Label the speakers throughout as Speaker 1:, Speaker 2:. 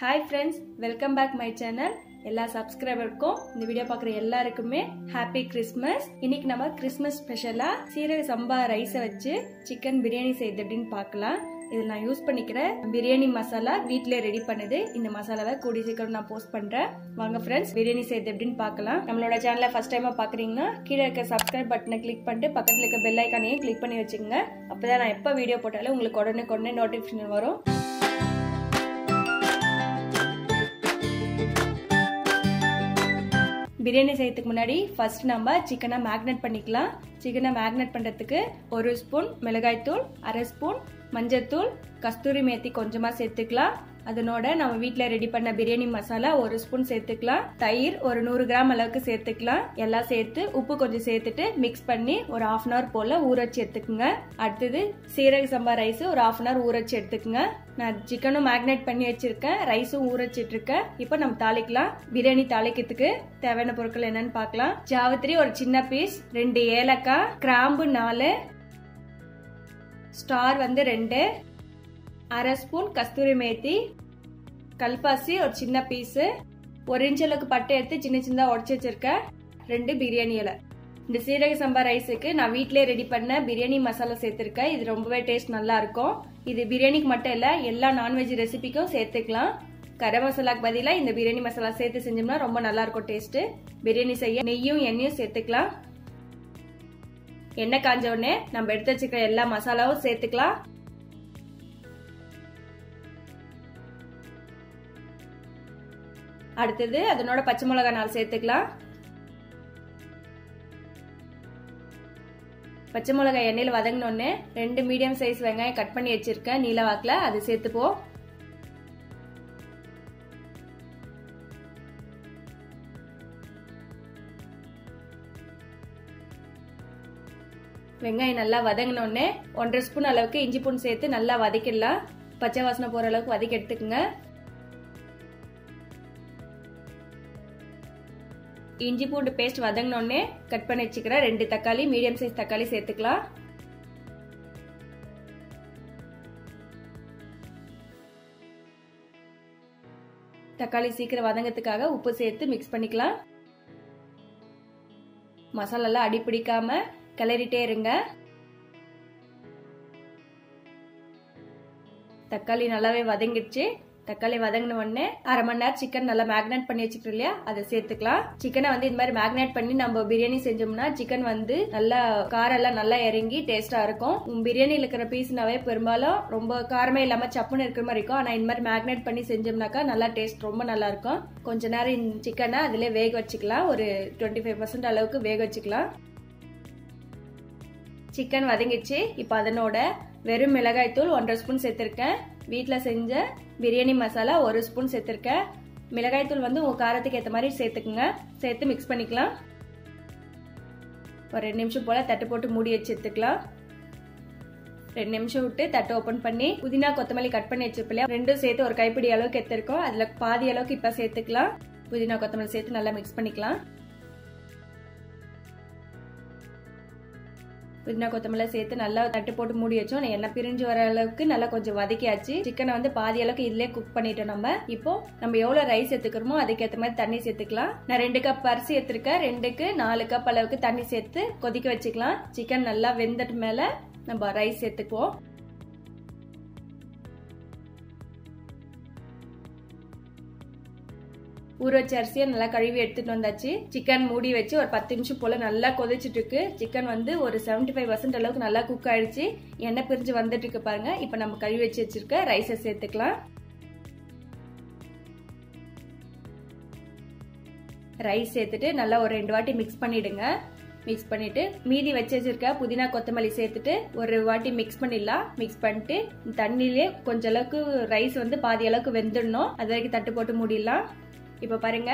Speaker 1: Hi friends welcome back my channel எல்லா சப்ஸ்கிரைபருக்கும் இந்த வீடியோ பார்க்குற எல்லாருக்குமே ஹாப்பி கிறிஸ்மஸ் இன்னைக்கு நம்ம கிறிஸ்மஸ் ஸ்பெஷலாக சீரக சம்பா ரைஸை வச்சு சிக்கன் பிரியாணி செய்யுது அப்படின்னு பார்க்கலாம். இதில் நான் யூஸ் பண்ணிக்கிற பிரியாணி மசாலா வீட்டிலே ரெடி பண்ணுது. இந்த மசாலாவை கூடி சீக்கிரம் நான் போஸ்ட் பண்ணுறேன் வாங்க ஃப்ரெண்ட்ஸ் பிரியாணி செய்யுது எப்படின்னு பார்க்கலாம். நம்மளோட சேனலை ஃபர்ஸ்ட் டைமாக பார்க்குறீங்கன்னா கீழே இருக்க சப்ஸ்கிரைப் பட்டனை கிளிக் பண்ணிட்டு பக்கத்தில் இருக்க பெல் ஐக்கானையும் கிளிக் பண்ணி வச்சுக்கோங்க. அப்போ தான் நான் எப்போ வீடியோ போட்டாலும் உங்களுக்கு உடனே உடனே நோட்டிஃபிகேஷன் வரும். பிரியாணி செய்யறதுக்கு முன்னாடி ஃபர்ஸ்ட் நம்ம சிக்கனை மேக்னேட் பண்ணிக்கலாம். சிக்கனை மேக்னேட் பண்ணுறதுக்கு ஒரு ஸ்பூன் மிளகாய்த்தூள் அரை ஸ்பூன் மஞ்சத்தூள் கஸ்தூரி மேத்தி கொஞ்சமாக சேர்த்துக்கலாம். அதனோட நம்ம வீட்டில் ரெடி பண்ண பிரியாணி மசாலா ஒரு ஸ்பூன் சேர்த்துக்கலாம். தயிர் ஒரு நூறு கிராம் அளவுக்கு சேர்த்துக்கலாம். எல்லாம் சேர்த்து உப்பு கொஞ்சம் சேர்த்துட்டு மிக்ஸ் பண்ணி ஒரு ஆஃப் அன் ஹவர் போல் ஊற வச்சு எடுத்துக்குங்க. அடுத்தது சீரக சம்பா ரைஸ் ஒரு ஆஃப் அன் ஹவர் ஊற வச்சு எடுத்துக்கோங்க. நான் சிக்கனும் மேக்னேட் பண்ணி வச்சிருக்கேன். ரைஸும் ஊற வச்சிட்டு இருக்கேன் இப்போ நம்ம தாளிக்கலாம். பிரியாணி தாளிக்கிறதுக்கு தேவையான பொருட்கள் என்னன்னு பார்க்கலாம். ஜாவத்திரி ஒரு சின்ன பீஸ் ரெண்டு ஏலக்காய் கிராம்பு நாலு ஸ்டார் வந்து ரெண்டு அரை ஸ்பூன் கஸ்தூரி மேத்தி கல்பாசி ஒரு சின்ன பீஸு ஒரு இன்ச் அளவுக்கு பட்டை எடுத்து சின்ன சின்னதாக உடச்சி வச்சிருக்கேன் ரெண்டு பிரியாணி இலை. இந்த சீரக சம்பா ரைஸுக்கு நான் வீட்டிலே ரெடி பண்ண பிரியாணி மசாலா சேர்த்துருக்கேன். இது ரொம்பவே டேஸ்ட் நல்லா இருக்கும். இது பிரியாணிக்கு மட்டும் இல்லை எல்லா நான்வெஜ் ரெசிபிக்கும் சேர்த்துக்கலாம். கரம் மசாலாக்கு பதிலாக இந்த பிரியாணி மசாலா சேர்த்து செஞ்சோம்னா ரொம்ப நல்லா இருக்கும் டேஸ்ட்டு. பிரியாணி செய்ய நெய்யும் எண்ணெயும் சேர்த்துக்கலாம். எண்ணெய் காஞ்ச உடனே நம்ம எடுத்து வச்சுக்கிற எல்லா மசாலாவும் சேர்த்துக்கலாம். அடுத்தது அதனோட பச்சை மிளகா நாள் சேர்த்துக்கலாம். பச்சை மிளகாய் எண்ணெயில் வதங்கினோடனே ரெண்டு மீடியம் சைஸ் வெங்காயம் கட் பண்ணி வச்சிருக்கேன். நீல வாக்கில் அது சேர்த்துப்போம். வெங்காயம் நல்லா வதங்கினோடனே ஒன்றரை ஸ்பூன் அளவுக்கு இஞ்சி பூண்டு சேர்த்து நல்லா வதக்கிடலாம். பச்சை வாசனை போகிற அளவுக்கு வதக்கி எடுத்துக்கோங்க. இஞ்சி பூண்டு பேஸ்ட் வதங்கினோடனே கட் பண்ணி வச்சுக்கிறேன். ரெண்டு தக்காளி மீடியம் சைஸ் தக்காளி சேர்த்துக்கலாம். தக்காளி சீக்கிரம் வதங்கிறதுக்காக உப்பு சேர்த்து மிக்ஸ் பண்ணிக்கலாம். மசாலாலாம் அடி பிடிக்காம கிளறிட்டே இருங்க. தக்காளி நல்லாவே வதங்கிடுச்சு. தக்காளி வதங்கின உடனே அரை மணி நேரம் சிக்கன் நல்லா மேக்னேட் பண்ணி வச்சுக்கிறோம் இல்லையா? அதை சேர்த்துக்கலாம். சிக்கனை வந்து இந்த மாதிரி மேக்னேட் பண்ணி நம்ம பிரியாணி செஞ்சோம்னா சிக்கன் வந்து நல்லா காரம் எல்லாம் நல்லா இறங்கி டேஸ்டா இருக்கும். பிரியாணியில் இருக்கிற பீஸ்னாவே பெரும்பாலும் ரொம்ப காரமே இல்லாம சப்புன்னு இருக்கிற மாதிரி இருக்கும். ஆனா இந்த மாதிரி மேக்னேட் பண்ணி செஞ்சோம்னாக்கா நல்லா டேஸ்ட் ரொம்ப நல்லா இருக்கும். கொஞ்ச நேரம் சிக்கனை அதிலே வேக வச்சுக்கலாம். ஒரு டுவெண்ட்டி ஃபைவ் பர்சன்ட் அளவுக்கு வேக வச்சுக்கலாம். சிக்கன் வதங்கிச்சு. இப்போ அதனோட வெறும் மிளகாய் தூள் ஒன்றரை ஸ்பூன் சேர்த்துருக்கேன். வீட்டில் செஞ்ச பிரியாணி மசாலா ஒரு ஸ்பூன் சேர்த்துருக்கேன். மிளகாய் தூள் வந்து உங்கள் காரத்துக்கு ஏற்ற மாதிரி சேர்த்துக்குங்க. சேர்த்து மிக்ஸ் பண்ணிக்கலாம். ஒரு ரெண்டு நிமிஷம் போல் தட்டு போட்டு மூடி வச்சு எடுத்துக்கலாம் ரெண்டு நிமிஷம் விட்டு தட்டு ஓப்பன் பண்ணி புதினா கொத்தமல்லி கட் பண்ணி வச்சிருப்பில்லையா ரெண்டும் சேர்த்து ஒரு கைப்பிடி அளவுக்கு எடுத்துருக்கோம். அதில் பாதி அளவுக்கு இப்போ சேர்த்துக்கலாம். புதினா கொத்தமல்லி சேர்த்து நல்லா மிக்ஸ் பண்ணிக்கலாம். புதினா கொத்தமல்லி சேர்த்து நல்லா தட்டு போட்டு மூடி வச்சோம். எண்ணெய் பிரிஞ்சு வர அளவுக்கு நல்லா கொஞ்சம் வதக்கியாச்சு. சிக்கனை வந்து பாதி அளவுக்கு இதுலேயே குக் பண்ணிட்டோம் நம்ம. இப்போ நம்ம எவ்வளோ ரைஸ் எடுத்துக்கிறோமோ அதுக்கேற்ற மாதிரி தண்ணி சேர்த்துக்கலாம். நான் ரெண்டு கப் அரிசி எடுத்துருக்கேன். ரெண்டுக்கு நாலு கப் அளவுக்கு தண்ணி சேர்த்து கொதிக்க வச்சுக்கலாம். சிக்கன் நல்லா வெந்துட்டு மேலே நம்ம ரைஸ் சேர்த்துக்குவோம். ஊற வச்ச அரிசியை நல்லா கழுவி எடுத்துட்டு வந்தாச்சு. சிக்கன் மூடி வச்சு ஒரு பத்து நிமிஷம் போல நல்லா கொதிச்சுட்டு இருக்கு சிக்கன் வந்து ஒரு செவன்டி ஃபைவ் பர்சன்ட் அளவுக்கு நல்லா குக் ஆயிடுச்சு. எண்ணெய் பிரிஞ்சு வந்துட்டு இருக்கு பாருங்க. இப்போ நம்ம கழுவி வச்சு வச்சிருக்க ரைஸை சேர்த்துக்கலாம். ரைஸ் சேர்த்துட்டு நல்லா ஒரு ரெண்டு வாட்டி மிக்ஸ் பண்ணிடுங்க. மிக்ஸ் பண்ணிட்டு மீதி வச்சு வச்சிருக்க புதினா கொத்தமல்லி சேர்த்துட்டு ஒரு வாட்டி மிக்ஸ் பண்ணிடலாம். மிக்ஸ் பண்ணிட்டு தண்ணியிலே கொஞ்ச அளவுக்கு ரைஸ் வந்து பாதி அளவுக்கு வெந்துடணும். அது வரைக்கும் தட்டு போட்டு மூடிடலாம். இப்போ பாருங்க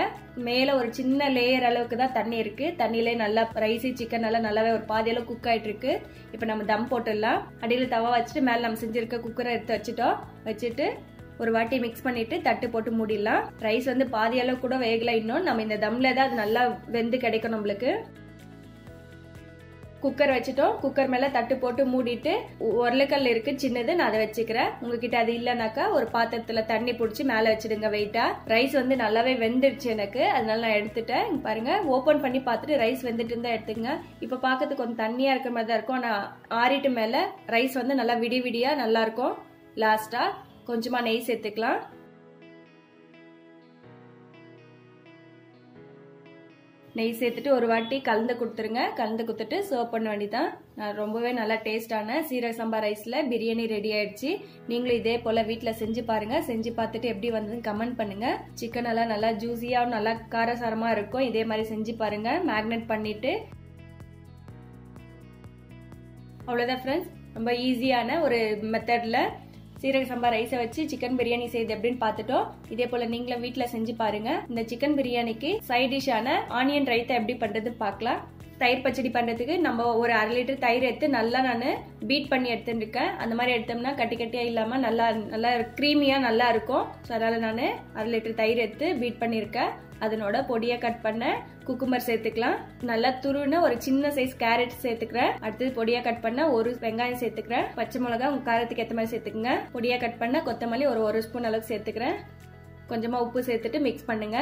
Speaker 1: மேலே ஒரு சின்ன லேயர் அளவுக்கு தான் தண்ணி இருக்கு. தண்ணியிலே நல்லா ரைஸு சிக்கன் நல்லா நல்லாவே ஒரு பாதி அளவு குக் ஆயிட்டு இருக்கு. இப்போ நம்ம தம் போட்டுடலாம். அடியில் தவா வச்சுட்டு மேலே நம்ம செஞ்சிருக்க குக்கரை எடுத்து வச்சுட்டோம். வச்சுட்டு ஒரு வாட்டி மிக்ஸ் பண்ணிட்டு தட்டு போட்டு மூடிடலாம். ரைஸ் வந்து பாதி அளவு கூட வேகல இன்னும். நம்ம இந்த தம்ல தான் அது நல்லா வெந்து கிடைக்கும் நம்மளுக்கு. குக்கர் வச்சுட்டோம். குக்கர் மேல தட்டு போட்டு மூடிட்டு உருளைக்கல் இருக்கு சின்னது நான் அதை வச்சுக்கிறேன். உங்ககிட்ட அது இல்லைனாக்கா ஒரு பாத்திரத்துல தண்ணி பிடிச்சி மேல வச்சிடுங்க வெயிட்டா ரைஸ் வந்து நல்லாவே வெந்துடுச்சு எனக்கு. அதனால நான் எடுத்துட்டேன். பாருங்க ஓபன் பண்ணி பார்த்துட்டு ரைஸ் வெந்துட்டு இருந்தா எடுத்துங்க இப்ப பார்க்கறதுக்கு கொஞ்சம் தண்ணியா இருக்கிற மாதிரி தான் இருக்கும். ஆனா ஆறிட்டு மேல ரைஸ் வந்து நல்லா விடி விடியா நல்லா இருக்கும். லாஸ்டா கொஞ்சமா நெய் சேர்த்துக்கலாம். நெய் சேர்த்துட்டு ஒரு வாட்டி கலந்து கொடுத்துருங்க. கலந்து கொடுத்துட்டு சர்வ் பண்ண வேண்டிதான் ரொம்பவே நல்லா டேஸ்டான சீரக சம்பா ரைஸில் பிரியாணி ரெடி ஆயிடுச்சு. நீங்களும் இதே போல் வீட்டில் செஞ்சு பாருங்க. செஞ்சு பார்த்துட்டு எப்படி வந்ததுன்னு கமெண்ட் பண்ணுங்க. சிக்கன் எல்லாம் நல்லா ஜூஸியாக நல்லா காரசாரமாக இருக்கும். இதே மாதிரி செஞ்சு பாருங்க. மேக்னெட் பண்ணிட்டு. அவ்வளோதான் ஃப்ரெண்ட்ஸ் ரொம்ப ஈஸியான ஒரு மெத்தடில் சீரக சம்பா ரைஸை வச்சு சிக்கன் பிரியாணி செய்யுது அப்படின்னு பார்த்துட்டோம். இதே போல நீங்களும் வீட்டில் செஞ்சு பாருங்க. இந்த சிக்கன் பிரியாணிக்கு சைட் டிஷ்ஷான ஆனியன் ரைத்தை எப்படி பண்றதுன்னு பார்க்கலாம். தயிர் பச்சடி பண்ணுறதுக்கு நம்ம ஒரு அரை லிட்டர் தயிர் எடுத்து நல்லா நான் பீட் பண்ணி எடுத்துருக்கேன். அந்த மாதிரி எடுத்தோம்னா கட்டி கட்டியாக இல்லாமல் நல்லா நல்லா க்ரீமியாக நல்லா இருக்கும். ஸோ அதனால் நான் அரை லிட்டர் தயிர் எடுத்து பீட் பண்ணியிருக்கேன் அதனோட பொடியை கட் பண்ணேன். குக்குமர் சேர்த்துக்கலாம். நல்லா துருன்னு ஒரு சின்ன சைஸ் கேரட் சேர்த்துக்கிறேன். அடுத்தது பொடியா கட் பண்ண ஒரு வெங்காயம் சேர்த்துக்கிறேன். பச்சை மிளகா உங்க காரத்துக்கு ஏற்ற மாதிரி சேர்த்துக்குங்க. பொடியா கட் பண்ண கொத்தமல்லி ஒரு ஒரு ஸ்பூன் அளவுக்கு சேர்த்துக்கிறேன். கொஞ்சமா உப்பு சேர்த்துட்டு மிக்ஸ் பண்ணுங்க.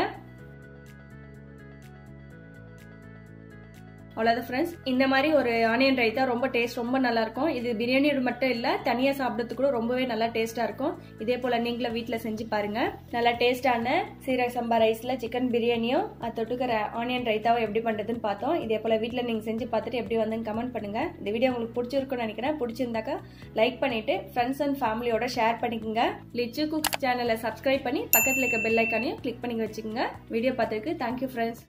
Speaker 1: அவ்வளோதான் ஃப்ரெண்ட்ஸ் இந்த மாதிரி ஒரு ஆனியன் ரைத்தா ரொம்ப டேஸ்ட் ரொம்ப நல்லா இருக்கும். இது பிரியாணியோட மட்டும் இல்லை தனியாக சாப்பிட்றது கூட ரொம்பவே நல்லா டேஸ்ட்டாக இருக்கும். இதே போல் நீங்களும் வீட்டில் செஞ்சு பாருங்க. நல்லா டேஸ்டான சீரக சம்பா ரைஸில் சிக்கன் பிரியாணியும் அது தொட்டுக்கிற ஆனியன் ரைத்தாவும் எப்படி பண்ணுறதுன்னு பார்த்தோம். இதே போல் வீட்டில் நீங்கள் செஞ்சு பார்த்துட்டு எப்படி வந்துன்னு கமெண்ட் பண்ணுங்க. இந்த வீடியோ உங்களுக்கு பிடிச்சிருக்குன்னு நினைக்கிறேன். பிடிச்சிருந்தாக்கா லைக் பண்ணிட்டு ஃப்ரெண்ட்ஸ் அண்ட் ஃபேமிலியோட ஷேர் பண்ணிக்கோங்க. லிச்சு குக்ஸ் சேனலை சப்ஸ்கிரைப் பண்ணி பக்கத்தில் இருக்க பெல் ஐக்கானையும் கிளிக் பண்ணி வச்சுக்கோங்க. வீடியோ பார்த்துருக்கு தேங்க்யூ ஃப்ரெண்ட்ஸ்